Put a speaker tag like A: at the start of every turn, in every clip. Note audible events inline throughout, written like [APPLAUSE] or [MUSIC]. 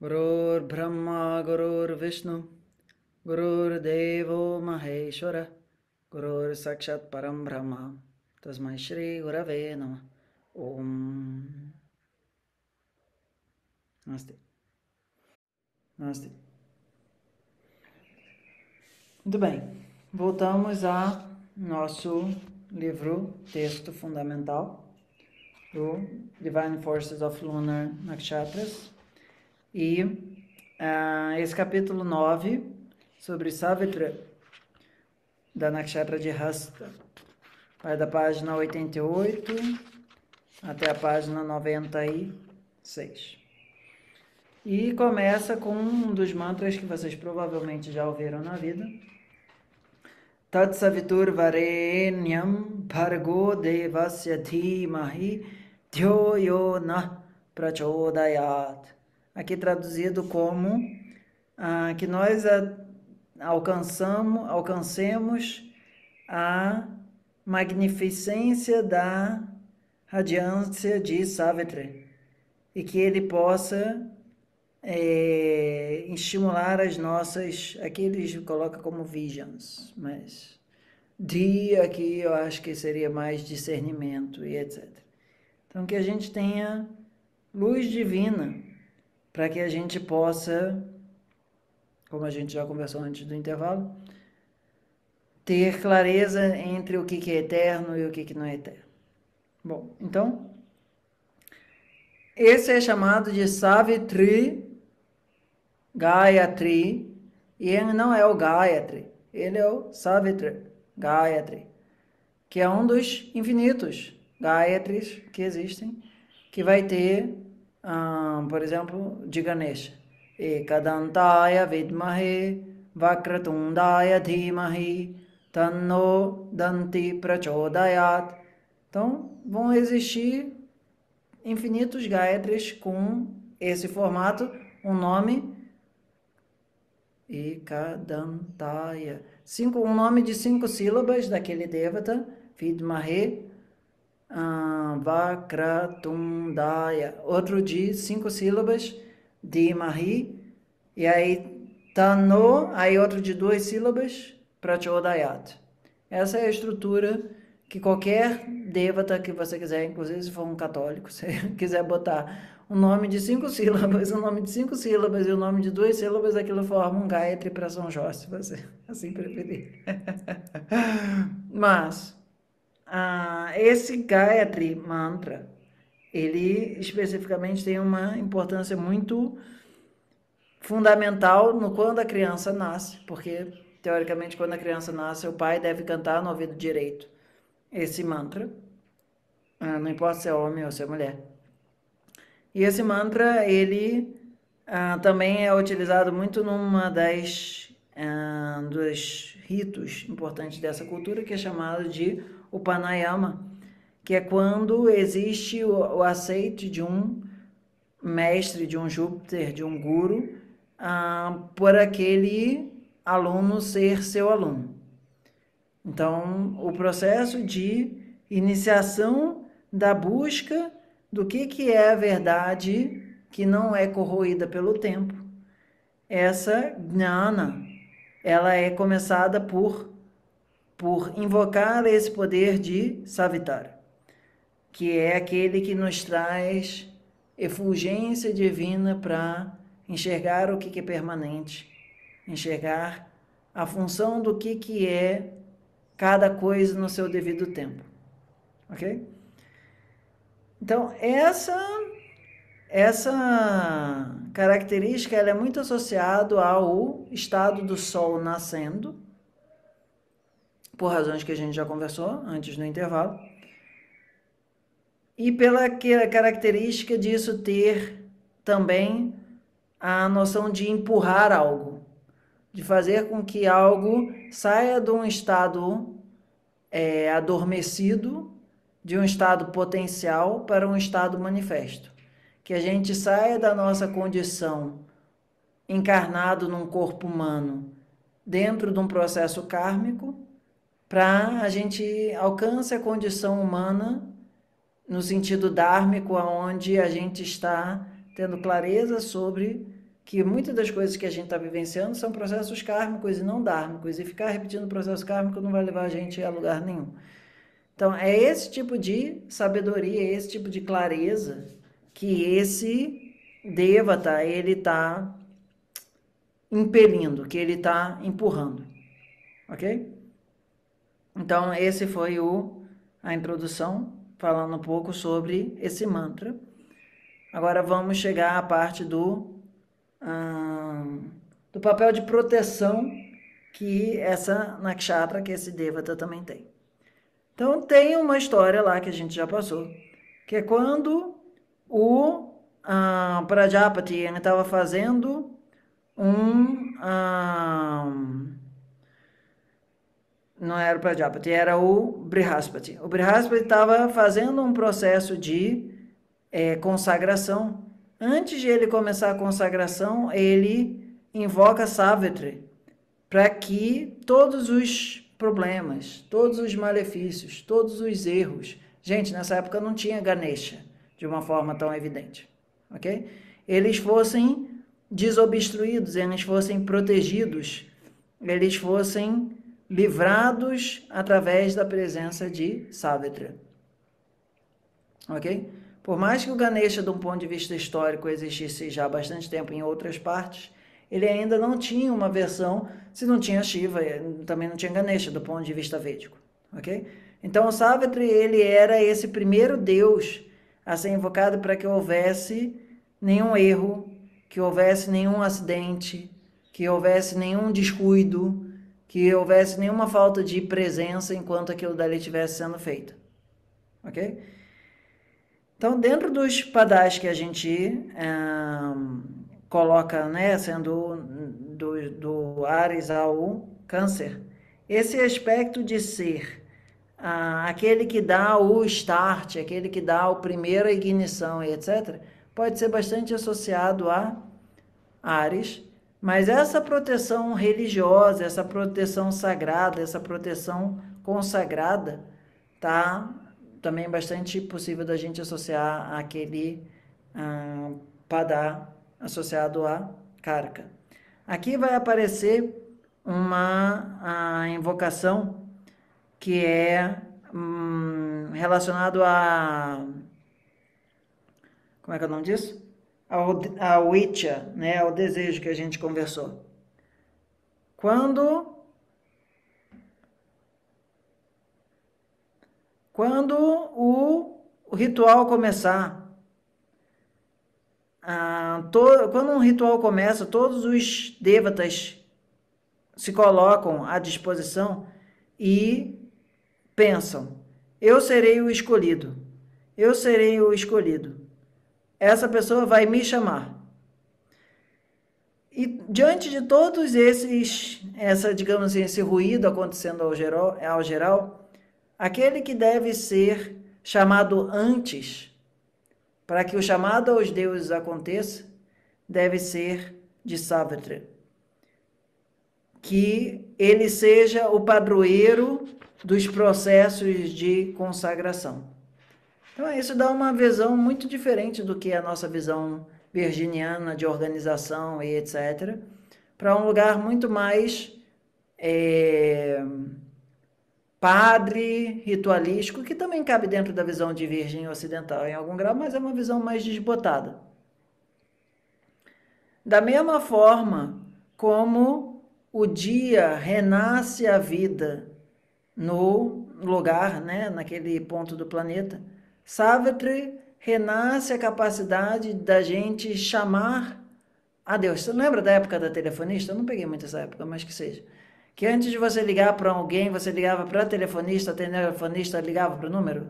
A: गुरुर्ब्रह्मा गुरुर्विष्णु गुरुर्देवो महेश्वर गुरुर्साक्षात् परं ब्रह्म तस्मै श्रीगुरवे नमः Om. Namastê. Namastê. Muito bem. Voltamos a nosso livro, texto fundamental do Divine Forces of Lunar Nakshatras. e uh, esse capítulo 9 sobre Savitra da Nakshatra de Hasta vai da página 88 até a página 96. E começa com um dos mantras que vocês provavelmente já ouviram na vida. Tat Savitur Varenyam Bhargo Devasya Dhimahi Yo Prachodayat. Aqui traduzido como ah, que nós a, alcançamos, alcancemos a magnificência da radiância de Savitri e que ele possa é, estimular as nossas, aqui ele coloca como visions, mas dia aqui eu acho que seria mais discernimento e etc. Então que a gente tenha luz divina para que a gente possa, como a gente já conversou antes do intervalo, ter clareza entre o que, é eterno e o que, não é eterno. Bom, então, esse é chamado de Savitri Gayatri, e ele não é o Gayatri, ele é o Savitri Gayatri, que é um dos infinitos Gayatris que existem, que vai ter, por exemplo, de Ganesha. Ekadantaya Vidmahe Vakratundaya Dhimahi Tanno Danti Prachodayat então, vão existir infinitos Gayatris com esse formato, um nome Ekadantaya. Cinco, um nome de cinco sílabas daquele Devata, Vidmahe Vakratundaya. Outro de cinco sílabas, Dimahi. E aí, Tano, aí outro de duas sílabas, Prachodayat. Essa é a estrutura que qualquer devata que você quiser, inclusive se for um católico, [LAUGHS] se quiser botar um nome de cinco sílabas, um nome de cinco sílabas e um nome de duas sílabas, aquilo forma um Gayatri para São Jorge, se você assim preferir. [LAUGHS] Mas, ah, esse Gayatri mantra, ele especificamente tem uma importância muito fundamental no quando a criança nasce, porque teoricamente quando a criança nasce, o pai deve cantar no ouvido direito esse mantra, ah, não importa se é homem ou se é mulher. E esse mantra, ele ah, também é utilizado muito numa das ah, dos ritos importantes dessa cultura, que é chamado de Upanayama, que é quando existe o, o aceite de um mestre, de um Júpiter, de um guru, ah, por aquele aluno ser seu aluno. Então, o processo de iniciação da busca do que, que é a verdade que não é corroída pelo tempo. Essa gnana, ela é começada por, por invocar esse poder de Savitara, que é aquele que nos traz efulgência divina para enxergar o que, que é permanente, enxergar a função do que, que é cada coisa no seu devido tempo. Ok? Então, essa essa característica ela é muito associada ao estado do Sol nascendo, por razões que a gente já conversou antes no intervalo, e pela característica disso ter também a noção de empurrar algo de fazer com que algo saia de um estado é, adormecido, de um estado potencial para um estado manifesto. Que a gente saia da nossa condição encarnado num corpo humano dentro de um processo kármico para a gente alcance a condição humana no sentido dármico, aonde a gente está tendo clareza sobre que muitas das coisas que a gente está vivenciando são processos kármicos e não dármicos, e ficar repetindo processo kármico não vai levar a gente a lugar nenhum. Então, é esse tipo de sabedoria, é esse tipo de clareza que esse Devata, ele está impelindo, que ele está empurrando. Ok? Então, esse foi o, a introdução, falando um pouco sobre esse mantra. Agora vamos chegar à parte do do papel de proteção que essa nakshatra, que esse devata também tem. Então tem uma história lá que a gente já passou, que é quando o ah, Prajapati estava fazendo um ah, não era o Prajapati, era o Brihaspati. O Brihaspati estava fazendo um processo de é, consagração Antes de ele começar a consagração, ele invoca Savitri para que todos os problemas, todos os malefícios, todos os erros. Gente, nessa época não tinha Ganesha de uma forma tão evidente, ok? Eles fossem desobstruídos, eles fossem protegidos, eles fossem livrados através da presença de Savitri, ok? Por mais que o Ganesha, de um ponto de vista histórico, existisse já há bastante tempo em outras partes, ele ainda não tinha uma versão, se não tinha Shiva, eh, também não tinha Ganesha, do ponto de vista védico, ok? Então, o Savitri, ele era esse primeiro deus a ser invocado para que houvesse nenhum erro, que houvesse nenhum acidente, que houvesse nenhum descuido, que houvesse nenhuma falta de presença enquanto aquilo dali estivesse sendo feito, ok? Então, dentro dos padais que a gente coloca, né, sendo do, do Ares ao Câncer, esse aspecto de ser ah, aquele que dá o start, aquele que dá a primeira ignição e etc., pode ser bastante associado a Ares, mas essa proteção religiosa, essa proteção sagrada, essa proteção consagrada, tá também bastante possível da gente associar aquele ah, padá associado a carca. Aqui vai aparecer uma a invocação que é hum, relacionado a como é que é o nome disso? Ao, ao itcha, né, ao desejo que a gente conversou. Quando Quando o, o ritual começar, ah, to, quando um ritual começa, todos os devatas se colocam à disposição e pensam: eu serei o escolhido, eu serei o escolhido. Essa pessoa vai me chamar. E diante de todos esses, essa, digamos assim, esse ruído acontecendo ao geral, ao geral aquele que deve ser chamado antes, para que o chamado aos deuses aconteça, deve ser de Savitri. Que ele seja o padroeiro dos processos de consagração. Então, isso dá uma visão muito diferente do que a nossa visão virginiana de organização e etc., para um lugar muito mais. É, padre ritualístico, que também cabe dentro da visão de virgem ocidental em algum grau, mas é uma visão mais desbotada. Da mesma forma como o dia renasce a vida no lugar, né, naquele ponto do planeta, Savitri renasce a capacidade da gente chamar a Deus. Você lembra da época da telefonista? Eu não peguei muito essa época, mas que seja que antes de você ligar para alguém, você ligava para telefonista, a telefonista ligava para o número,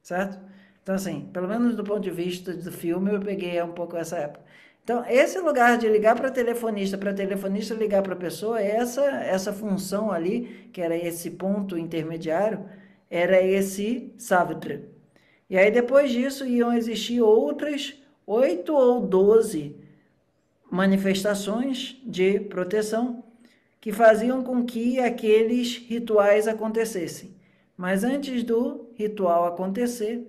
A: certo? Então, assim, pelo menos do ponto de vista do filme, eu peguei um pouco essa época. Então, esse lugar de ligar para telefonista, para telefonista ligar para a pessoa, essa, essa função ali, que era esse ponto intermediário, era esse Savitri. E aí, depois disso, iam existir outras oito ou doze manifestações de proteção que faziam com que aqueles rituais acontecessem. Mas antes do ritual acontecer,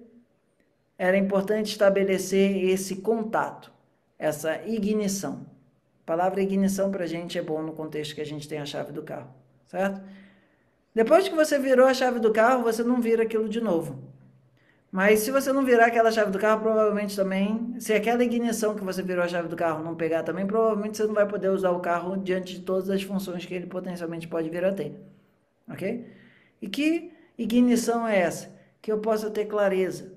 A: era importante estabelecer esse contato, essa ignição. palavra ignição para a gente é bom no contexto que a gente tem a chave do carro, certo? Depois que você virou a chave do carro, você não vira aquilo de novo. Mas se você não virar aquela chave do carro, provavelmente também, se aquela ignição que você virou a chave do carro não pegar também, provavelmente você não vai poder usar o carro diante de todas as funções que ele potencialmente pode vir a ter. Ok? E que ignição é essa? Que eu possa ter clareza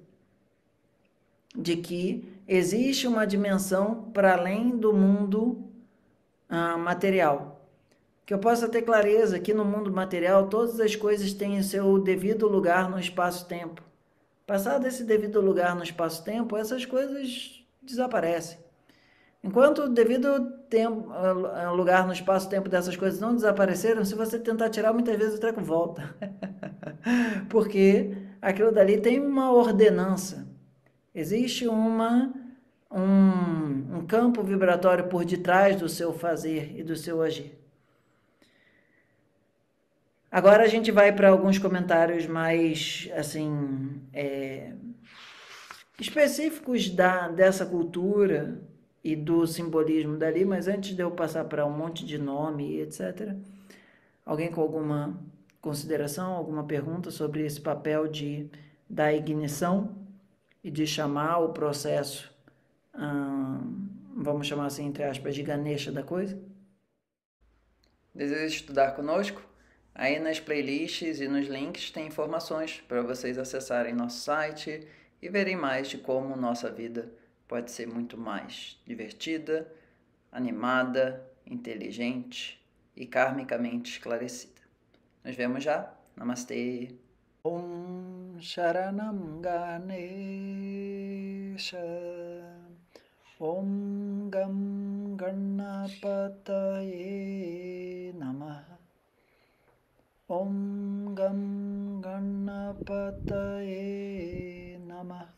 A: de que existe uma dimensão para além do mundo ah, material. Que eu possa ter clareza que no mundo material todas as coisas têm o seu devido lugar no espaço-tempo. Passado esse devido lugar no espaço-tempo, essas coisas desaparecem. Enquanto o devido tempo, ah, lugar no espaço-tempo dessas coisas não desapareceram, se você tentar tirar, muitas vezes o treco volta. [LAUGHS] Porque aquilo dali tem uma ordenança. Existe uma, um, um campo vibratório por detrás do seu fazer e do seu agir. Agora a gente vai para alguns comentários mais, assim, é, específicos da, dessa cultura e do simbolismo dali, mas antes de eu passar para um monte de nome etc., alguém com alguma consideração, alguma pergunta sobre esse papel de da ignição e de chamar o processo, hum, vamos chamar assim, entre aspas, de Ganesha da coisa? Deseja estudar conosco? Aí nas playlists e nos links tem informações para vocês acessarem nosso site e verem mais de como nossa vida pode ser muito mais divertida, animada, inteligente e karmicamente esclarecida. Nos vemos já. Namastê. Om Sharanam Ganesha Om Gam Ganapataye Namaha ॐ गं गणपतये नमः